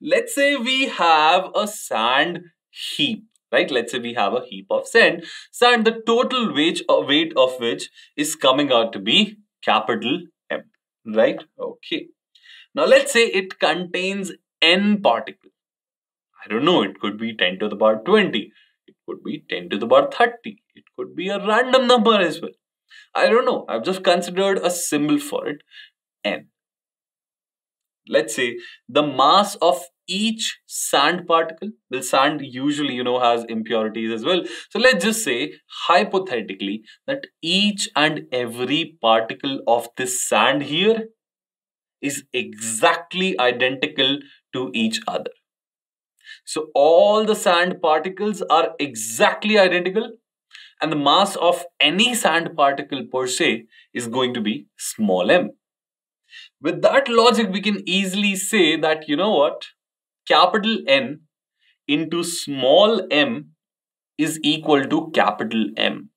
let's say we have a sand heap, right? Let's say we have a heap of sand. Sand, the total weight, uh, weight of which is coming out to be capital M, right? Okay. Now let's say it contains n particles. I don't know, it could be 10 to the power 20. It could be 10 to the power 30. It could be a random number as well. I don't know. I've just considered a symbol for it, n. Let's say the mass of each sand particle, well sand usually you know has impurities as well. So let's just say hypothetically that each and every particle of this sand here is exactly identical to each other. So all the sand particles are exactly identical and the mass of any sand particle per se is going to be small m. With that logic, we can easily say that, you know what, capital N into small m is equal to capital M.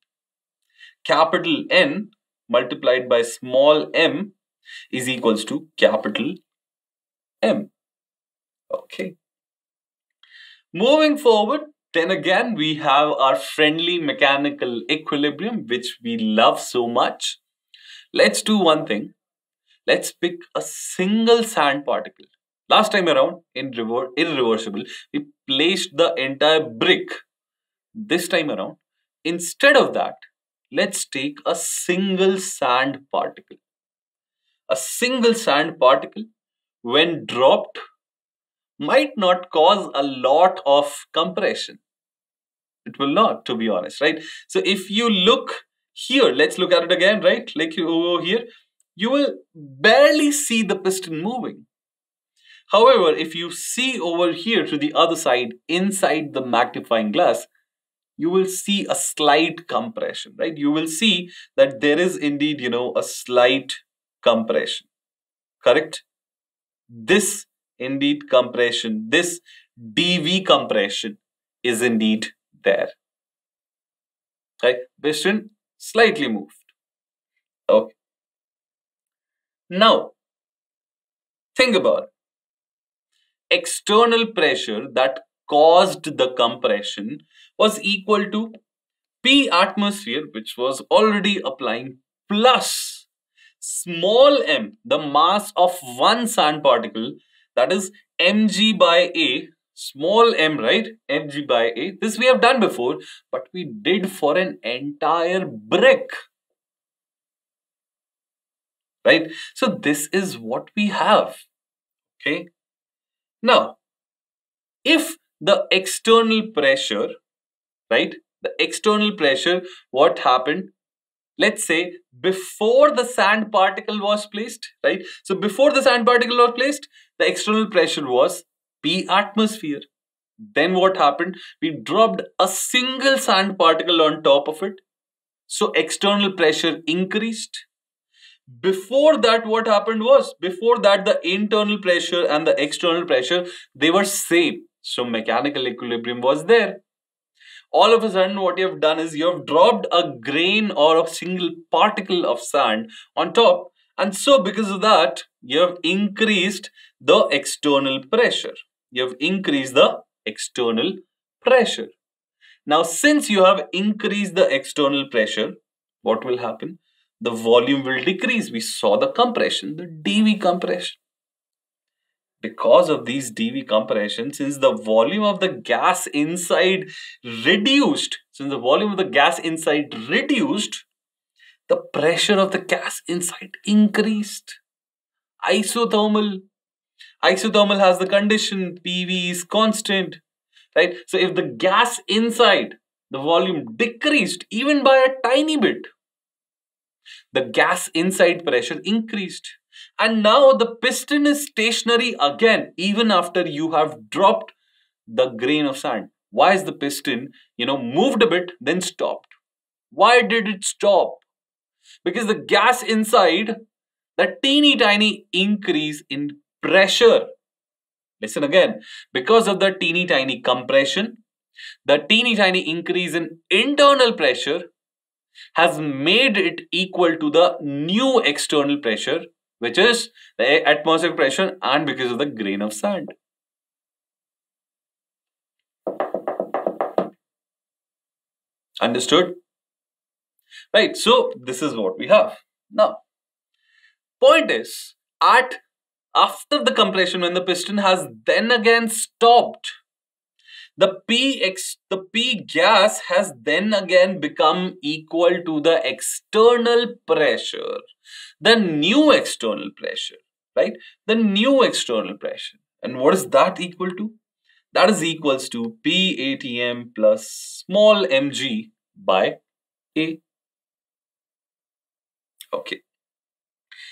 Capital N multiplied by small m is equals to capital M. Okay. Moving forward, then again, we have our friendly mechanical equilibrium, which we love so much. Let's do one thing. Let's pick a single sand particle. Last time around, in rever irreversible, we placed the entire brick. This time around, instead of that, let's take a single sand particle. A single sand particle, when dropped, might not cause a lot of compression. It will not, to be honest, right? So if you look here, let's look at it again, right? Like over here, you will barely see the piston moving. However, if you see over here to the other side, inside the magnifying glass, you will see a slight compression, right? You will see that there is indeed, you know, a slight compression, correct? This indeed compression, this dV compression is indeed there. Right? Piston slightly moved. Okay. Now, think about it. External pressure that caused the compression was equal to P atmosphere, which was already applying, plus small m, the mass of one sand particle, that is mg by A, small m, right? mg by A. This we have done before, but we did for an entire brick. Right? So this is what we have. Okay. Now, if the external pressure, right? The external pressure, what happened? Let's say before the sand particle was placed, right? So before the sand particle was placed, the external pressure was P atmosphere. Then what happened? We dropped a single sand particle on top of it. So external pressure increased. Before that, what happened was, before that, the internal pressure and the external pressure, they were same. So mechanical equilibrium was there. All of a sudden, what you have done is you have dropped a grain or a single particle of sand on top. And so because of that, you have increased the external pressure you have increased the external pressure. Now, since you have increased the external pressure, what will happen? The volume will decrease. We saw the compression, the dV compression. Because of these dV compression, since the volume of the gas inside reduced, since the volume of the gas inside reduced, the pressure of the gas inside increased. Isothermal Isothermal has the condition PV is constant, right? So if the gas inside the volume decreased even by a tiny bit, the gas inside pressure increased. And now the piston is stationary again even after you have dropped the grain of sand. Why is the piston, you know, moved a bit then stopped? Why did it stop? Because the gas inside, the teeny tiny increase in pressure. Listen again, because of the teeny tiny compression, the teeny tiny increase in internal pressure has made it equal to the new external pressure, which is the atmospheric pressure and because of the grain of sand. Understood? Right, so this is what we have. Now, point is, at after the compression when the piston has then again stopped the P ex the P gas has then again become equal to the external pressure, the new external pressure, right? The new external pressure. And what is that equal to? That is equals to P ATM plus small mg by A. Okay.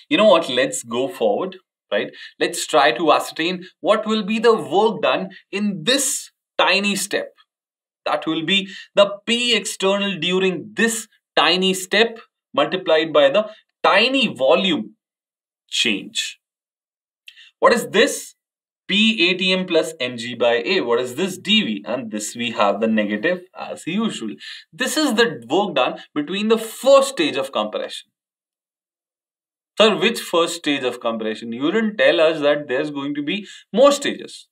You know what? Let's go forward, right? Let's try to ascertain what will be the work done in this tiny step. That will be the P external during this tiny step multiplied by the tiny volume change. What is this? P ATM plus mg by A. What is this dV? And this we have the negative as usual. This is the work done between the first stage of compression. Sir, which first stage of compression? You didn't tell us that there's going to be more stages.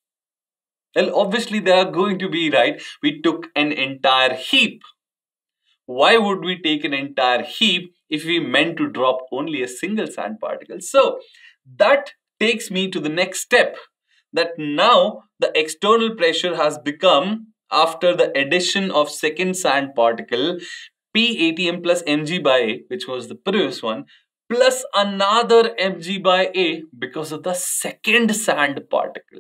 Well, obviously they are going to be, right? We took an entire heap. Why would we take an entire heap if we meant to drop only a single sand particle? So, that takes me to the next step. That now the external pressure has become, after the addition of second sand particle, P ATM plus mg by A, which was the previous one, plus another mg by A because of the second sand particle.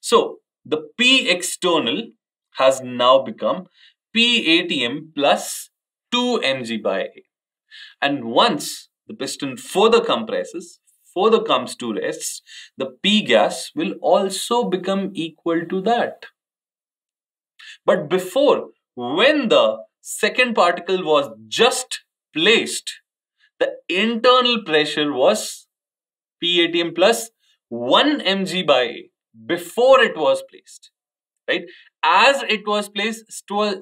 So the P external has now become P ATM plus 2 mg by A. And once the piston further compresses, further comes to rest, the P gas will also become equal to that. But before, when the second particle was just placed, the internal pressure was P ATM plus 1 mg by A before it was placed right? As it was placed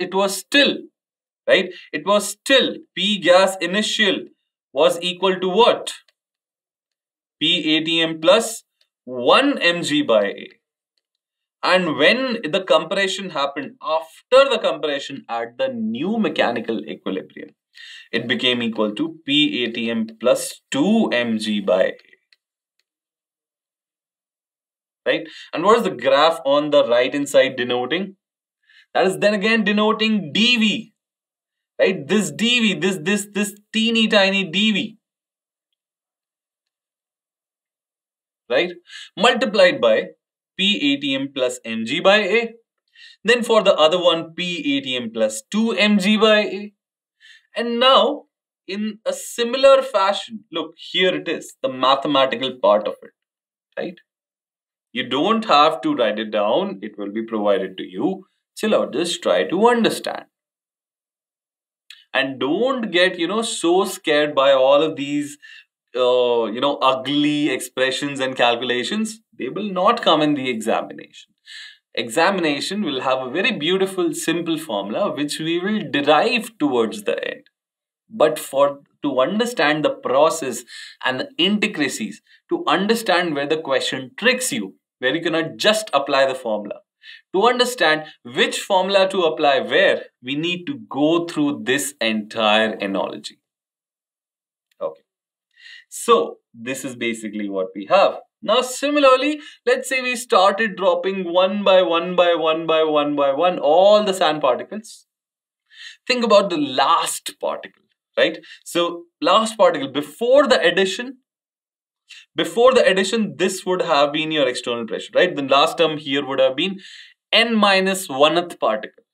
it was still right? It was still p gas initial was equal to what? P atm plus 1 mg by a. And when the compression happened after the compression at the new mechanical equilibrium it became equal to p atm plus 2 mg by a right? And what is the graph on the right hand side denoting? That is then again denoting dV, right? This dV, this, this, this teeny tiny dV, right? Multiplied by P ATM plus mg by A. Then for the other one, P ATM plus 2 mg by A. And now, in a similar fashion, look, here it is, the mathematical part of it, right? You don't have to write it down. It will be provided to you. Chill out. Just try to understand. And don't get, you know, so scared by all of these, uh, you know, ugly expressions and calculations. They will not come in the examination. Examination will have a very beautiful, simple formula which we will derive towards the end. But for to understand the process and the intricacies, to understand where the question tricks you, where you cannot just apply the formula. To understand which formula to apply where, we need to go through this entire analogy. Okay. So, this is basically what we have. Now, similarly, let's say we started dropping one by one by one by one by one all the sand particles. Think about the last particle, right? So, last particle before the addition, before the addition, this would have been your external pressure, right? The last term here would have been n minus one-th particle,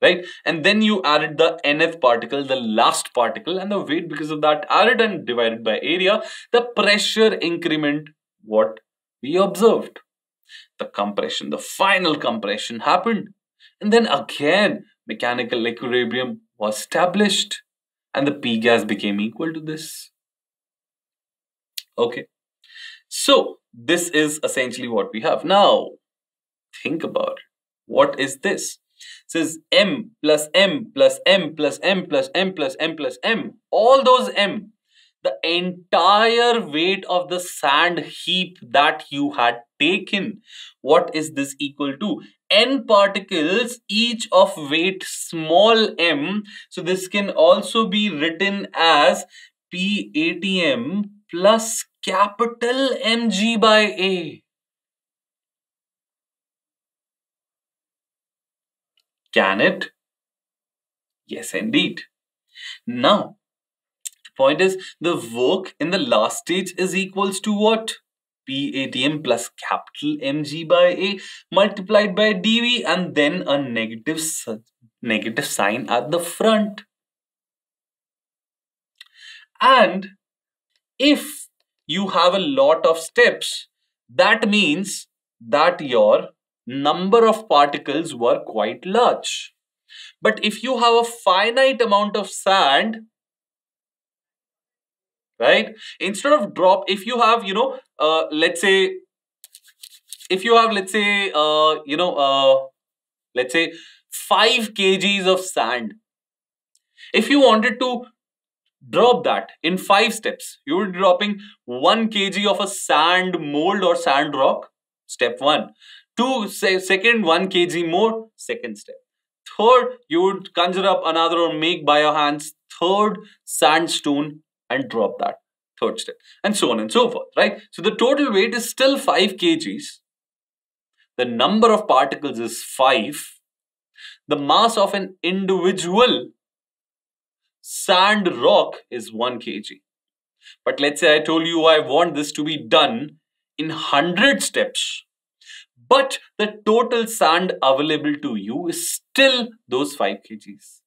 right? And then you added the nth particle, the last particle, and the weight because of that added and divided by area, the pressure increment, what we observed. The compression, the final compression happened. And then again, mechanical equilibrium was established and the P gas became equal to this. Okay. So this is essentially what we have. Now, think about it. What is this? It says m plus m plus m plus m plus m plus m plus m. All those m, the entire weight of the sand heap that you had taken. What is this equal to? n particles, each of weight small m. So this can also be written as p PATM plus capital mg by a. Can it? Yes, indeed. Now, the point is the work in the last stage is equals to what? PATM plus capital mg by a multiplied by dv and then a negative, negative sign at the front. And if you have a lot of steps, that means that your number of particles were quite large. But if you have a finite amount of sand, right, instead of drop, if you have, you know, uh, let's say, if you have, let's say, uh, you know, uh, let's say 5 kgs of sand, if you wanted to drop that in 5 steps, you would be dropping 1 kg of a sand mold or sand rock, step 1. Two, say, second 1 kg more, second step. Third, you would conjure up another or make by your hands third sandstone and drop that third step and so on and so forth, right? So the total weight is still 5 kgs. The number of particles is 5. The mass of an individual sand rock is 1 kg. But let's say I told you I want this to be done in 100 steps. But the total sand available to you is still those 5 kgs.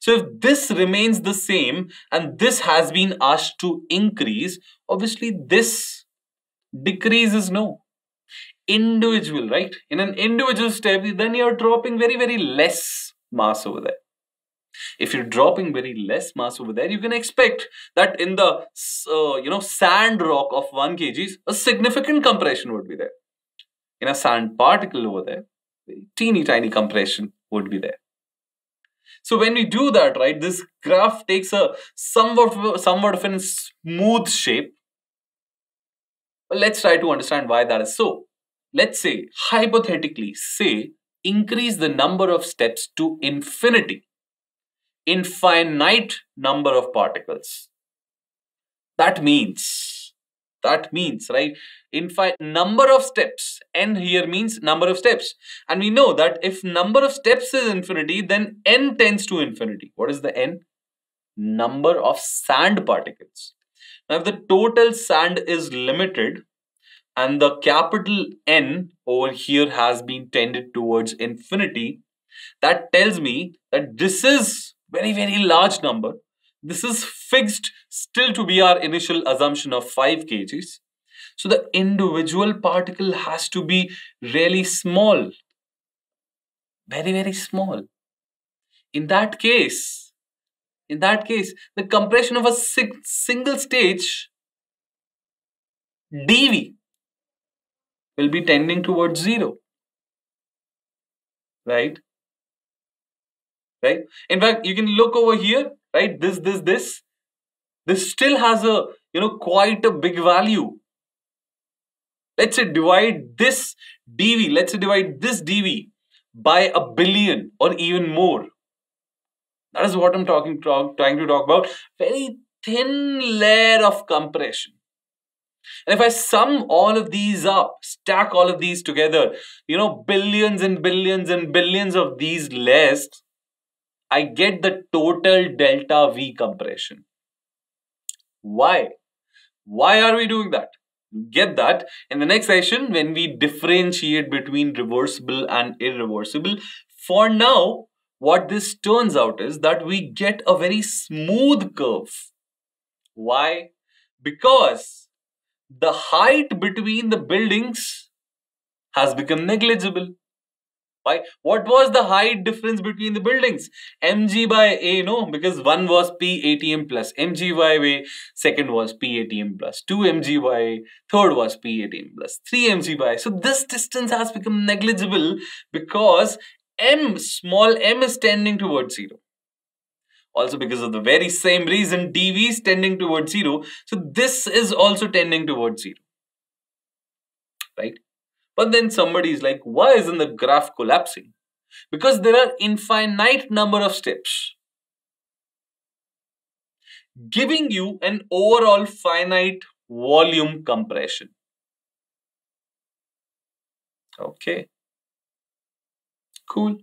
So if this remains the same and this has been asked to increase, obviously this decrease is no. Individual, right? In an individual step, then you're dropping very, very less mass over there. If you're dropping very less mass over there, you can expect that in the, uh, you know, sand rock of 1 kg, a significant compression would be there. In a sand particle over there, teeny tiny compression would be there. So when we do that, right, this graph takes a somewhat, somewhat of a smooth shape. But let's try to understand why that is so. Let's say, hypothetically, say, increase the number of steps to infinity. Infinite number of particles. That means, that means, right, infinite number of steps. N here means number of steps. And we know that if number of steps is infinity then n tends to infinity. What is the n? Number of sand particles. Now if the total sand is limited and the capital N over here has been tended towards infinity that tells me that this is very very large number this is fixed still to be our initial assumption of 5 kgs so the individual particle has to be really small. Very, very small. In that case, in that case, the compression of a single stage dV will be tending towards zero. Right? Right? In fact, you can look over here, right? This, this, this. This still has a, you know, quite a big value let's say divide this dv, let's say divide this dv by a billion or even more. That is what I'm talking talk, trying to talk about. Very thin layer of compression. And if I sum all of these up, stack all of these together, you know, billions and billions and billions of these layers, I get the total delta V compression. Why? Why are we doing that? get that in the next session when we differentiate between reversible and irreversible. For now, what this turns out is that we get a very smooth curve. Why? Because the height between the buildings has become negligible. Why? What was the height difference between the buildings? mg by a, no? Because one was p atm plus mg by a, second was p atm plus 2 mg by a, third was p atm plus 3 mg by a. So this distance has become negligible because m, small m is tending towards 0. Also because of the very same reason, dv is tending towards 0. So this is also tending towards 0. Right? But then somebody is like, why isn't the graph collapsing? Because there are infinite number of steps giving you an overall finite volume compression. Okay. Cool.